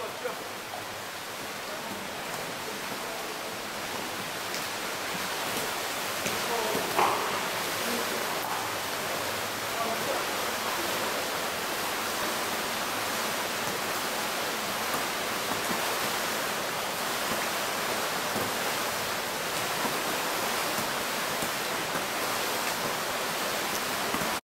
Let's go.